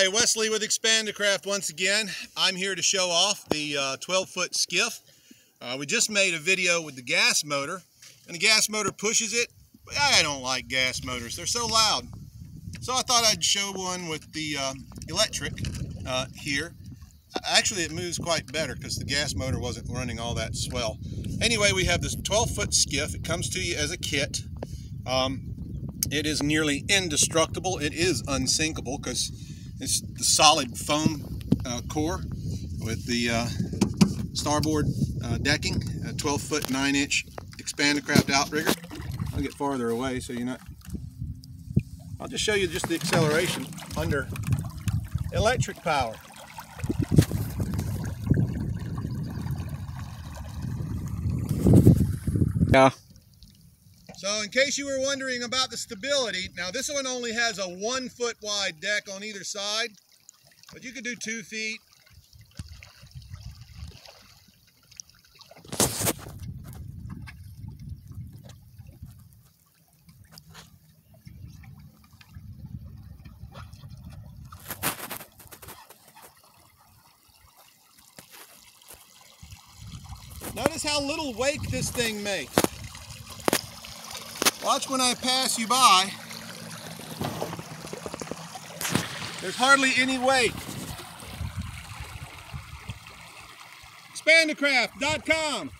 Hi, Wesley with Expandacraft once again. I'm here to show off the 12-foot uh, skiff. Uh, we just made a video with the gas motor, and the gas motor pushes it. I don't like gas motors, they're so loud. So I thought I'd show one with the uh, electric uh, here. Actually, it moves quite better because the gas motor wasn't running all that swell. Anyway, we have this 12-foot skiff. It comes to you as a kit. Um, it is nearly indestructible. It is unsinkable because it's the solid foam uh, core with the uh, starboard uh, decking, a 12 foot 9 inch Expandacraft outrigger. I'll get farther away so you're not. I'll just show you just the acceleration under electric power. Yeah. So in case you were wondering about the stability, now this one only has a one foot wide deck on either side, but you could do two feet. Notice how little wake this thing makes. Watch when I pass you by. There's hardly any weight. Expandacraft.com